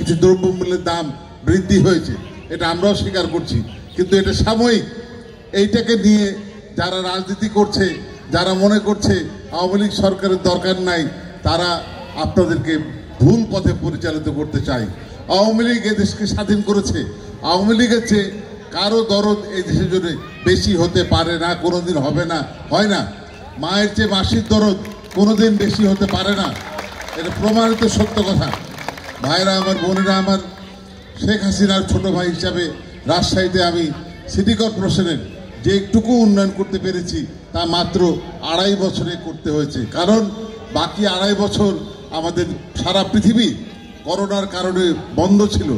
কিছু দ্রব্যমূল্যের দাম বৃদ্ধি হয়েছে, এটা আমরাও স্বীকার করছি। কিন্তু এটা সাময়িক। এইটাকে নিয়ে যারা রাজনীতি করছে, যারা মনে করছে আওয়ামী লীগ সরকারের দরকার নাই, তারা আপনাদেরকে ভুল পথে পরিচালিত করতে চায়। আওয়ামী লীগ এ দেশকে স্বাধীন করেছে। আওয়ামী লীগের চেয়ে কারও দরদ এই দেশের জন্য বেশি হতে পারে না, কোনোদিন হবে না, হয় না। মায়ের চেয়ে মাসির দরদ কোনোদিন বেশি হতে পারে না। এটা প্রমাণিত সত্য কথা। ভাইরা আমার, বোনেরা আমার, শেখ হাসিনার ছোট ভাই হিসাবে রাজশাহীতে আমি সিটি কর্পোরেশনের যে একটুকু উন্নয়ন করতে পেরেছি, তা মাত্র আড়াই বছরে করতে হয়েছে। কারণ বাকি আড়াই বছর আমাদের সারা পৃথিবী করোনার কারণে বন্ধ ছিল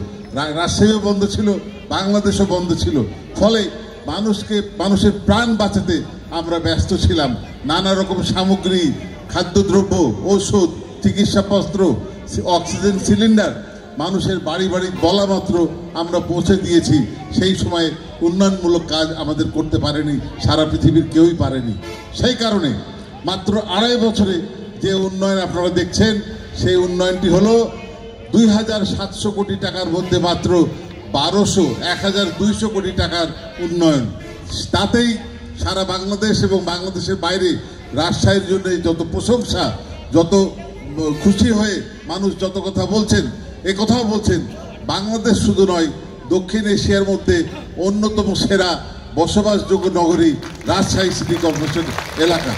রাজশাহীও বন্ধ ছিল, বাংলাদেশও বন্ধ ছিল। ফলে মানুষকে, মানুষের প্রাণ বাঁচাতে আমরা ব্যস্ত ছিলাম। নানা রকম সামগ্রী, খাদ্যদ্রব্য, ঔষধ, চিকিৎসাপত্র অক্সিজেন সিলিন্ডার মানুষের বাড়ি বাড়ি বলা মাত্র আমরা পৌঁছে দিয়েছি। সেই সময়ে উন্নয়নমূলক কাজ আমাদের করতে পারেনি, সারা পৃথিবীর কেউই পারেনি। সেই কারণে মাত্র আড়াই বছরে যে উন্নয়ন আপনারা দেখছেন, সেই উন্নয়নটি হলো দুই হাজার সাতশো কোটি টাকার মধ্যে মাত্র বারোশো, এক হাজার দুইশো কোটি টাকার উন্নয়ন। তাতেই সারা বাংলাদেশ এবং বাংলাদেশের বাইরে রাজশাহীর জন্য যত প্রশংসা, যত খুশি হয়ে মানুষ যত কথা বলছেন, এ কথাও বলছেন, বাংলাদেশ শুধু নয়, দক্ষিণ এশিয়ার মধ্যে অন্যতম সেরা বসবাসযোগ্য নগরী রাজশাহী সিটি কর্পোরেশন এলাকা।